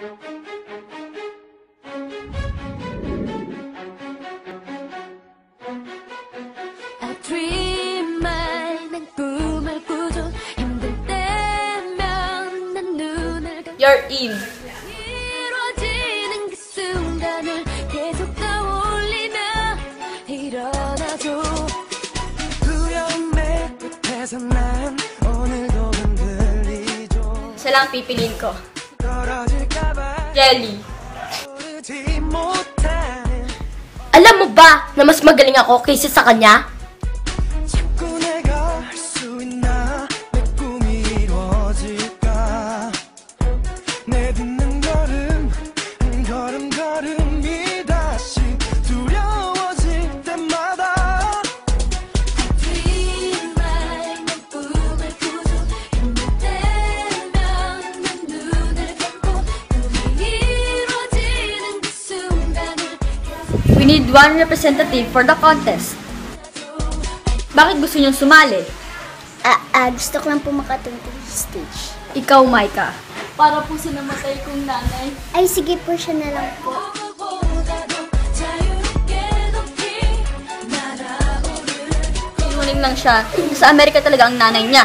In. 이루어지는 그 순간을 계속 떠올리며 일어나죠 두려운 내 끝에서 난 오늘도 흔들리죠 Siya lang pipiliin ko. 떨어질까봐 Jelly. Alam mo ba na mas magaling ako kaysa sa kanya? We need one representative for the contest. Bakit gusto niyong sumali? Ah, ah gusto ko lang po sa stage. Ikaw, Maika. Para po sa namatay kong nanay. Ay, sige po siya na lang po. Hinuling lang siya. Sa Amerika talaga ang nanay niya.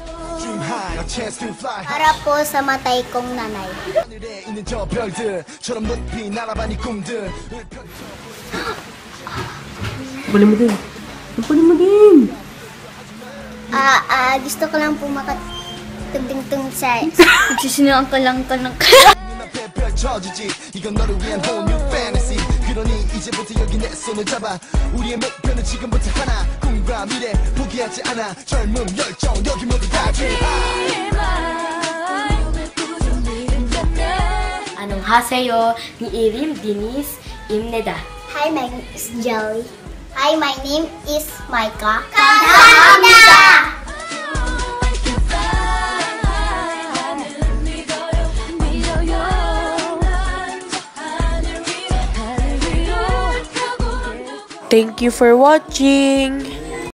para po sa matay kong nanay. 하늘에 있는 저 별들처럼 높이 날아봐 네 꿈들 Ah, ah, gusto ko lang po makatungtong sa... Nagsisinungaling ka lang ka ng... 눈앞에 펼쳐지지 이건 너를 위한 whole new fantasy 그러니 이제부터 여기 내 손을 잡아 우리의 목표는 지금부터 하나 꿈과 미래 포기하지 않아 젊음 열정 여기 모두 다 dream high 꿈을 꾸죠 믿음잖아 Anong haseyo ni Irim Dinis Imneda? Hi, my name is Joey. Hi, my name is Micah. 감사합니다! 나는 믿어요 믿어요 난저 하늘 위로 하늘 위로 타고 Thank you for watching.